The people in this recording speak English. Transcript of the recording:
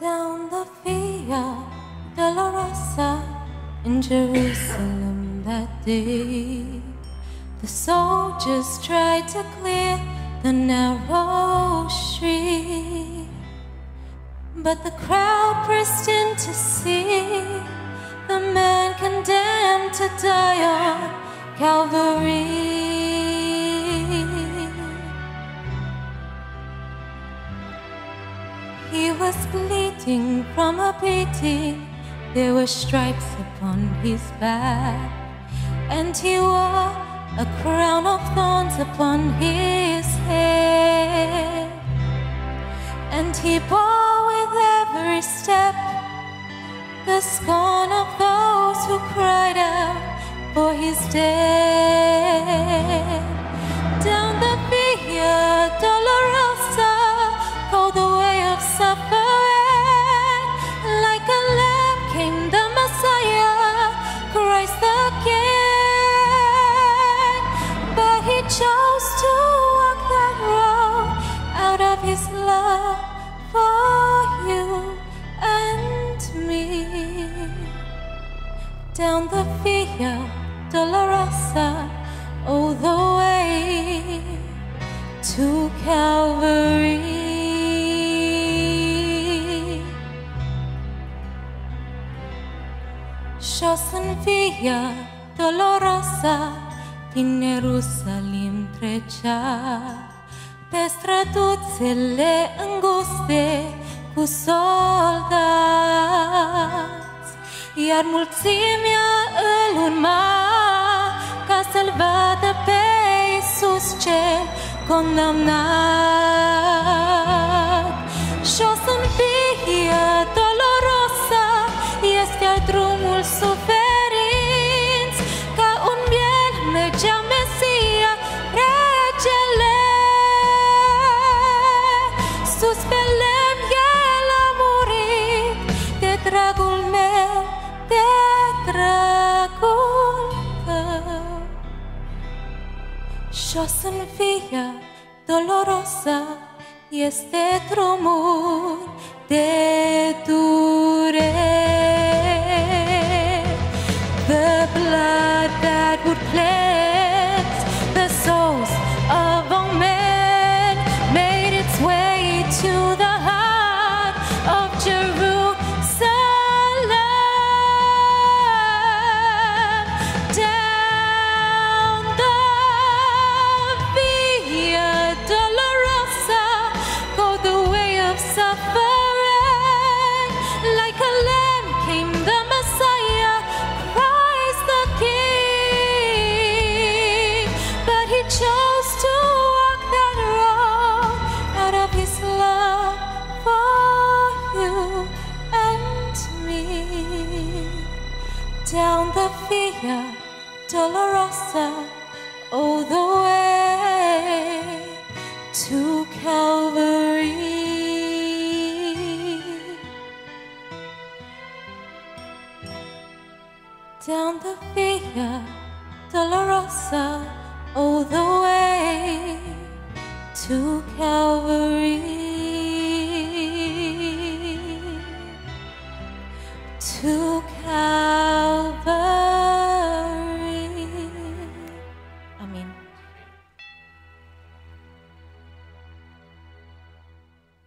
Down the Via Dolorosa in Jerusalem that day, the soldiers tried to clear the narrow street, but the crowd pressed in to see the man condemned to die on Calvary. He was bleeding from a beating. There were stripes upon his back, and he wore a crown of thorns upon his head. And he bore with every step the scorn of those who cried out for his death. Down the Via Dolorosa, oh, the way to Calvary. Sciosson via dolorosa din Ierusalim trecea pe străduțele înguste cu soldați, iar mulțimea îl urma ca să-l vadă pe Iisus cel condamnat. Jos în via dolorosa este drumul de durere. The blood that would cleanse the souls of all men made its way to the heart chose to walk that road out of his love for you and me. Down the Via Dolorosa, all the way to Calvary. Down the Via Dolorosa, oh, the way. To Calvary.